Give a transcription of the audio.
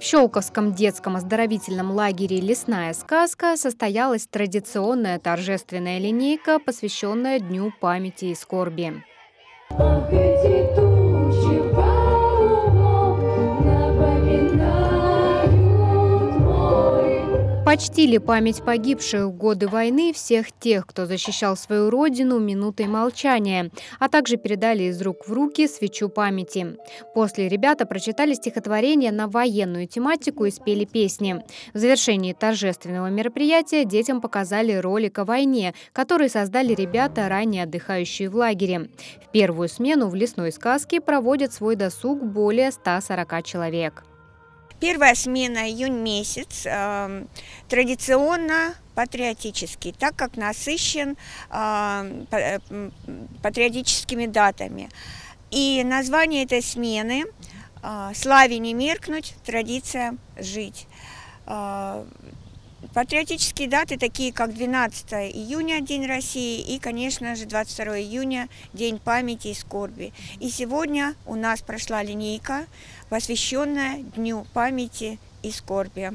В Щелковском детском оздоровительном лагере «Лесная сказка» состоялась традиционная торжественная линейка, посвященная Дню памяти и скорби. Почтили память погибших в годы войны всех тех, кто защищал свою родину минутой молчания, а также передали из рук в руки свечу памяти. После ребята прочитали стихотворение на военную тематику и спели песни. В завершении торжественного мероприятия детям показали ролик о войне, который создали ребята, ранее отдыхающие в лагере. В первую смену в лесной сказке проводят свой досуг более 140 человек. Первая смена июнь месяц, э, традиционно патриотический, так как насыщен э, патриотическими датами. И название этой смены э, «Славе не меркнуть, традиция жить». Патриотические даты, такие как 12 июня, День России, и, конечно же, 22 июня, День памяти и скорби. И сегодня у нас прошла линейка, посвященная Дню памяти и скорби.